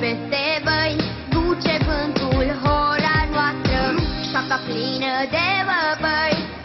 peste băi Duce vântul hora noastră Șoaca plină de băbăi